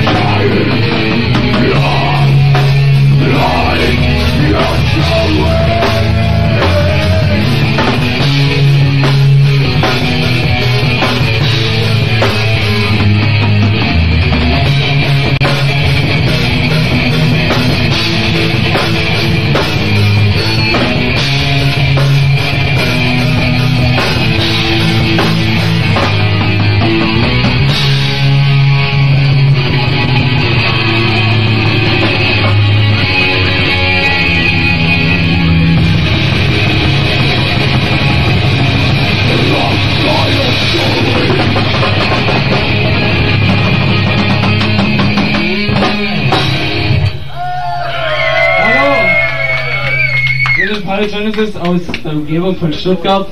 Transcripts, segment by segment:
Fire! Edel Paul Jonas aus der Umgebung von Stuttgart.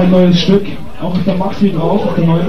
Ein neues Stück. Auch ist der Max wieder drauf auf der neuen.